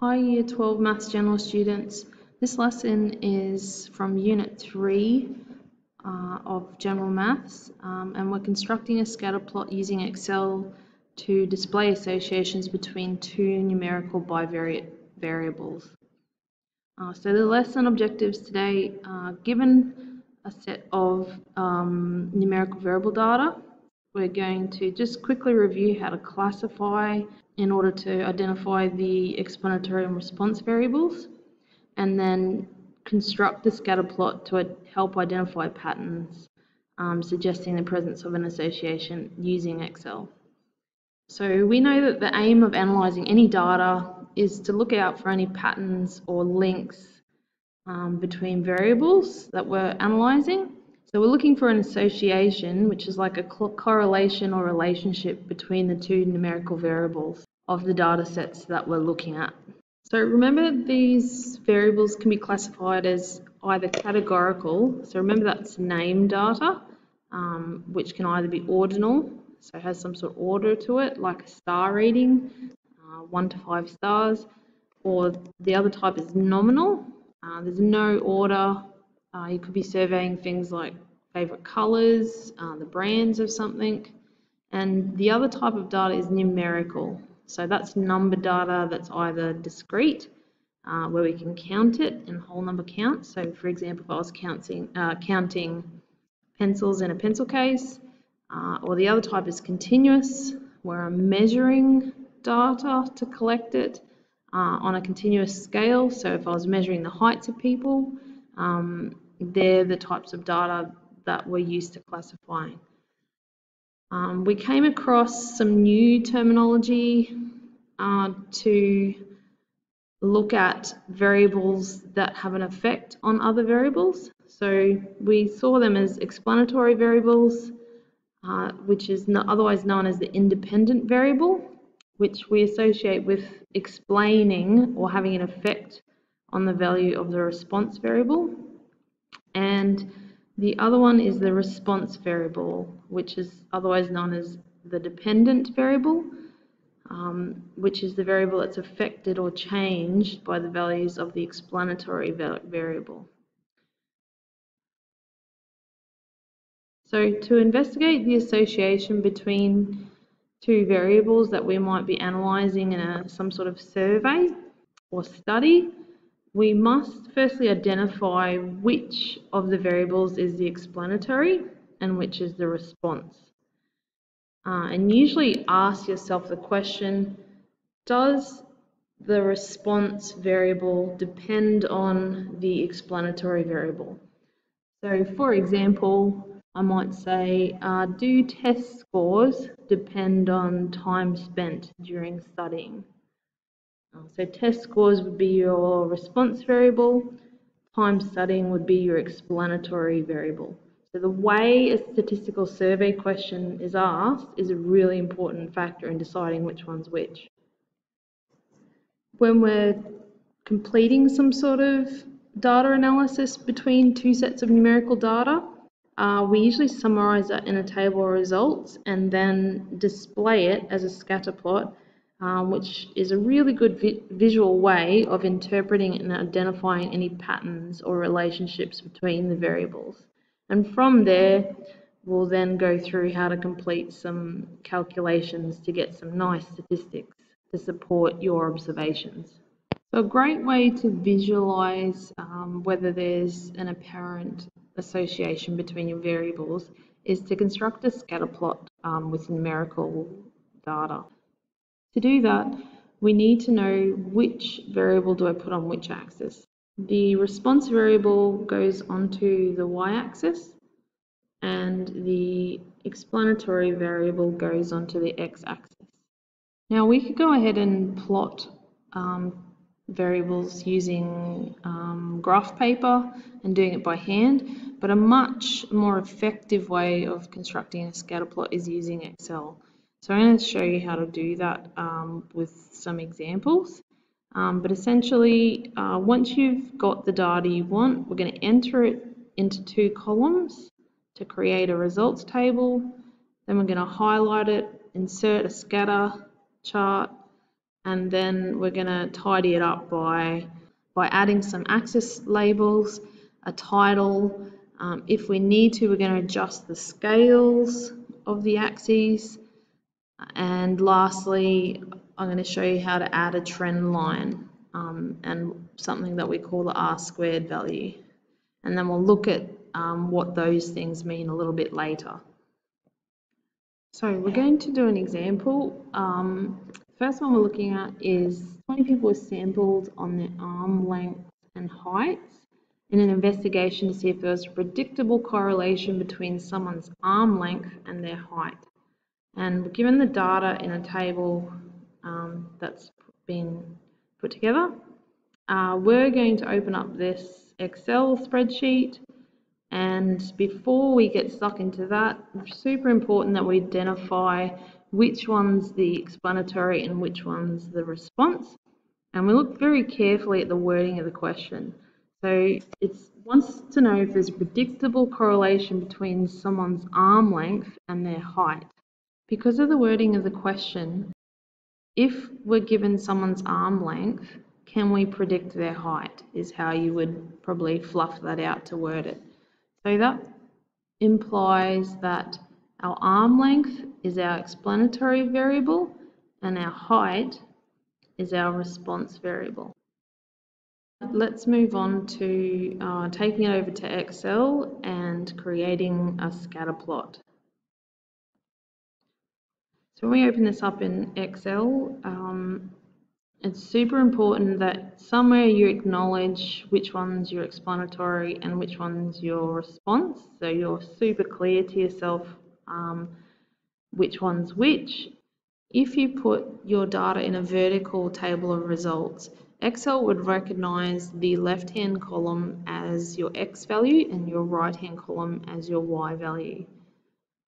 Hi Year 12 Maths General students. This lesson is from Unit 3 uh, of General Maths um, and we're constructing a scatter plot using Excel to display associations between two numerical bivariate variables. Uh, so the lesson objectives today are given a set of um, numerical variable data. We're going to just quickly review how to classify in order to identify the explanatory and response variables and then construct the scatter plot to help identify patterns um, suggesting the presence of an association using Excel. So we know that the aim of analysing any data is to look out for any patterns or links um, between variables that we're analysing. So we're looking for an association, which is like a correlation or relationship between the two numerical variables of the data sets that we're looking at. So remember these variables can be classified as either categorical, so remember that's name data, um, which can either be ordinal, so it has some sort of order to it, like a star rating, uh, one to five stars, or the other type is nominal. Uh, there's no order. Uh, you could be surveying things like favorite colors, uh, the brands of something. And the other type of data is numerical. So that's number data that's either discrete, uh, where we can count it in whole number counts. So for example, if I was counting, uh, counting pencils in a pencil case, uh, or the other type is continuous, where I'm measuring data to collect it uh, on a continuous scale. So if I was measuring the heights of people, um, they're the types of data that we're used to classifying. Um, we came across some new terminology uh, to look at variables that have an effect on other variables. So we saw them as explanatory variables, uh, which is otherwise known as the independent variable, which we associate with explaining or having an effect on the value of the response variable. And the other one is the response variable, which is otherwise known as the dependent variable, um, which is the variable that's affected or changed by the values of the explanatory variable. So to investigate the association between two variables that we might be analysing in a, some sort of survey or study, we must firstly identify which of the variables is the explanatory and which is the response. Uh, and usually ask yourself the question, does the response variable depend on the explanatory variable? So for example, I might say, uh, do test scores depend on time spent during studying? Uh, so test scores would be your response variable, time studying would be your explanatory variable. So the way a statistical survey question is asked is a really important factor in deciding which one's which. When we're completing some sort of data analysis between two sets of numerical data, uh, we usually summarize that in a table of results and then display it as a scatter plot um, which is a really good vi visual way of interpreting and identifying any patterns or relationships between the variables. And from there, we'll then go through how to complete some calculations to get some nice statistics to support your observations. So a great way to visualize um, whether there's an apparent association between your variables is to construct a scatter plot um, with numerical data. To do that, we need to know which variable do I put on which axis. The response variable goes onto the y-axis and the explanatory variable goes onto the x-axis. Now we could go ahead and plot um, variables using um, graph paper and doing it by hand, but a much more effective way of constructing a scatter plot is using Excel. So I'm going to show you how to do that um, with some examples. Um, but essentially, uh, once you've got the data you want, we're going to enter it into two columns to create a results table. Then we're going to highlight it, insert a scatter chart, and then we're going to tidy it up by, by adding some axis labels, a title. Um, if we need to, we're going to adjust the scales of the axes. And lastly, I'm going to show you how to add a trend line um, and something that we call the R squared value. And then we'll look at um, what those things mean a little bit later. So we're going to do an example. Um, first one we're looking at is 20 people were sampled on their arm length and height in an investigation to see if there was a predictable correlation between someone's arm length and their height. And given the data in a table um, that's been put together. Uh, we're going to open up this Excel spreadsheet and before we get stuck into that, super important that we identify which one's the explanatory and which one's the response. And we look very carefully at the wording of the question. So it wants to know if there's a predictable correlation between someone's arm length and their height. Because of the wording of the question, if we're given someone's arm length, can we predict their height is how you would probably fluff that out to word it. So that implies that our arm length is our explanatory variable and our height is our response variable. Let's move on to uh, taking it over to Excel and creating a scatter plot. So when we open this up in Excel, um, it's super important that somewhere you acknowledge which one's your explanatory and which one's your response. So you're super clear to yourself um, which one's which. If you put your data in a vertical table of results, Excel would recognize the left-hand column as your X value and your right-hand column as your Y value.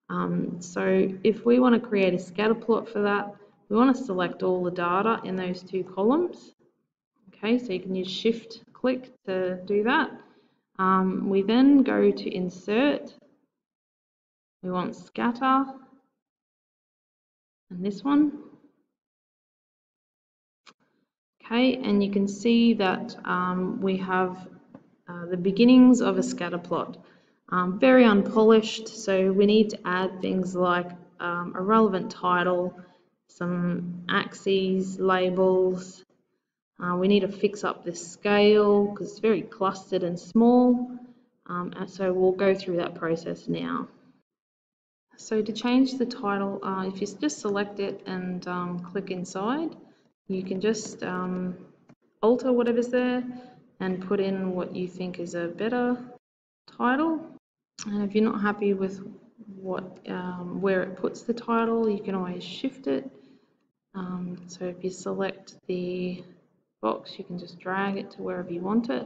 Um, so if we want to create a scatter plot for that, we want to select all the data in those two columns. Okay, so you can use shift click to do that. Um, we then go to insert. We want scatter and this one. Okay, and you can see that um, we have uh, the beginnings of a scatter plot. Um, very unpolished, so we need to add things like um, a relevant title, some axes, labels. Uh, we need to fix up this scale because it's very clustered and small. Um, and so we'll go through that process now. So to change the title, uh, if you just select it and um, click inside, you can just um, alter whatever's there and put in what you think is a better title. And if you're not happy with what um, where it puts the title, you can always shift it um, so if you select the box, you can just drag it to wherever you want it.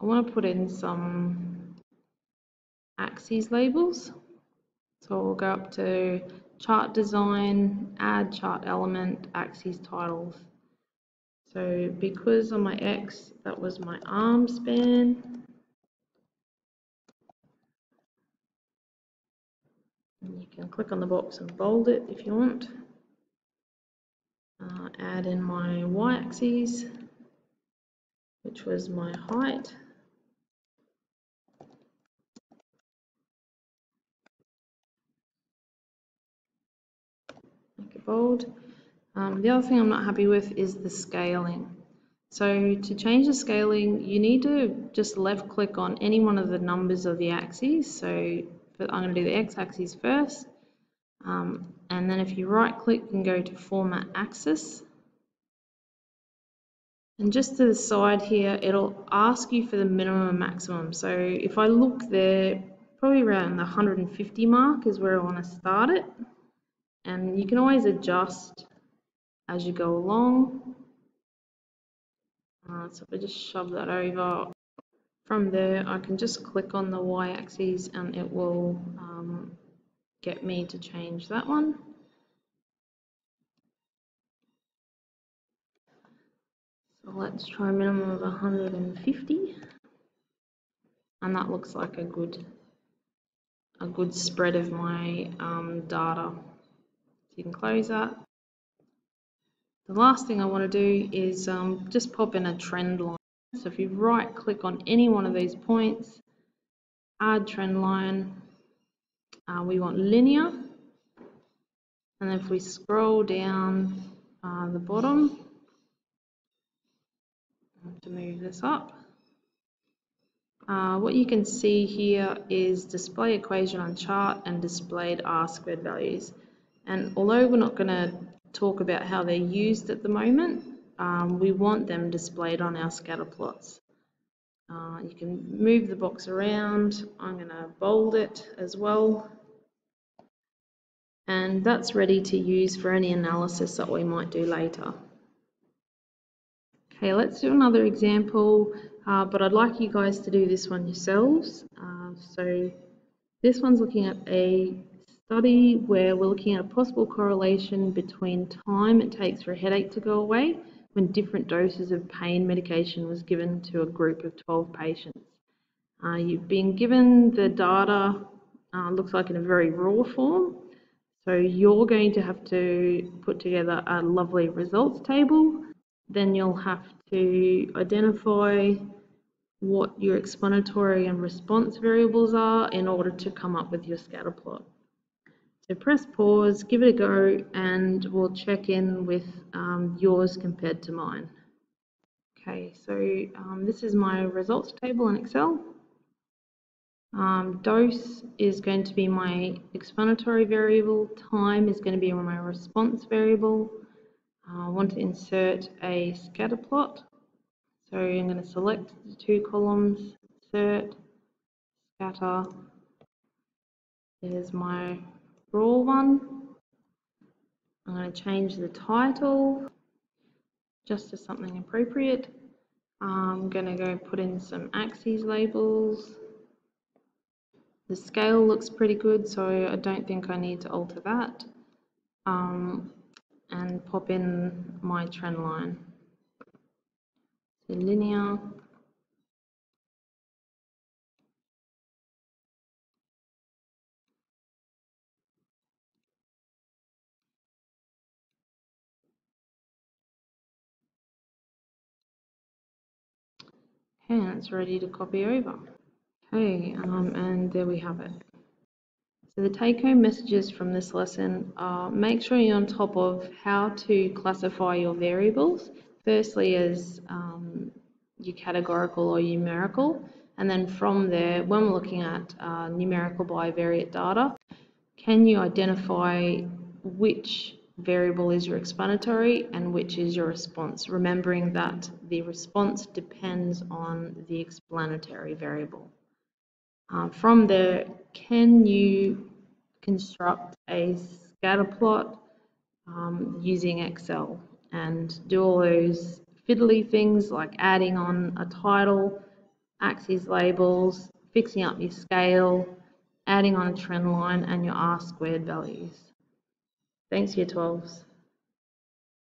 I want to put in some axes labels. So we'll go up to chart design, add chart element, axes titles. So because on my X, that was my arm span. And you can click on the box and bold it if you want uh, add in my y-axis, which was my height. Make it bold. Um, the other thing I'm not happy with is the scaling. So to change the scaling, you need to just left click on any one of the numbers of the axes. So I'm going to do the x-axis first. Um, and then if you right click and go to format axis. And just to the side here it'll ask you for the minimum and maximum. So if I look there probably around the 150 mark is where I want to start it. And you can always adjust as you go along. Uh, so if I just shove that over from there I can just click on the y-axis and it will um, get me to change that one. So let's try a minimum of 150 and that looks like a good a good spread of my um, data. So you can close that. The last thing I want to do is um, just pop in a trend line. So if you right click on any one of these points, add trend line, uh, we want linear. And if we scroll down uh, the bottom, to move this up, uh, what you can see here is display equation on chart and displayed R squared values. And although we're not going to talk about how they're used at the moment, um, we want them displayed on our scatter plots. Uh, you can move the box around. I'm going to bold it as well. And that's ready to use for any analysis that we might do later. Okay, let's do another example, uh, but I'd like you guys to do this one yourselves. Uh, so this one's looking at a study where we're looking at a possible correlation between time it takes for a headache to go away when different doses of pain medication was given to a group of 12 patients. Uh, you've been given the data, uh, looks like in a very raw form, so you're going to have to put together a lovely results table. Then you'll have to identify what your explanatory and response variables are in order to come up with your scatter plot. So press pause, give it a go, and we'll check in with um, yours compared to mine. Okay, so um, this is my results table in Excel. Um, dose is going to be my explanatory variable. Time is going to be my response variable. Uh, I want to insert a scatter plot. So I'm going to select the two columns, insert, scatter. There's my raw one. I'm going to change the title just to something appropriate. I'm going to go put in some axes labels. The scale looks pretty good, so I don't think I need to alter that. Um, and pop in my trend line. So linear, and it's ready to copy over. Okay, um, and there we have it. So the take-home messages from this lesson are make sure you're on top of how to classify your variables, firstly as um, your categorical or numerical, and then from there, when we're looking at uh, numerical bivariate data, can you identify which variable is your explanatory and which is your response, remembering that the response depends on the explanatory variable. Uh, from there, can you construct a scatter plot um, using Excel and do all those fiddly things like adding on a title, axes labels, fixing up your scale, adding on a trend line and your R squared values. Thanks, Year 12s.